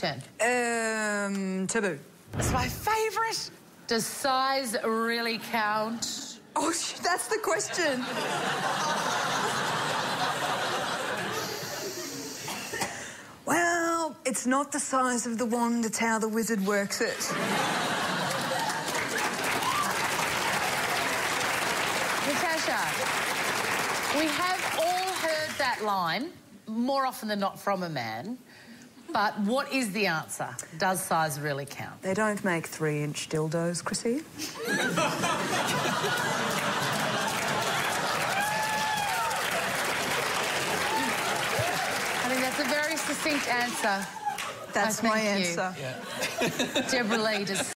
10. Um, taboo. It's my favourite. Does size really count? Oh, that's the question. well, it's not the size of the wand, it's how the wizard works it. Natasha, we have all heard that line more often than not from a man. But what is the answer? Does size really count? They don't make three inch dildos, Chrissie. I mean, that's a very succinct answer. That's my thank you. answer. Deborah Lee, does